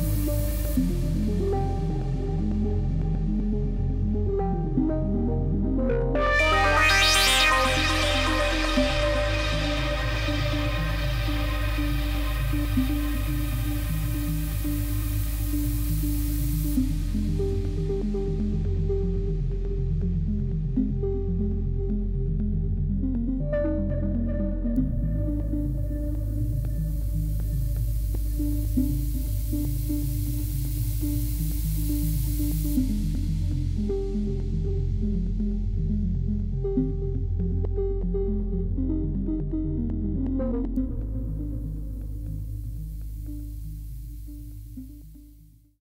Música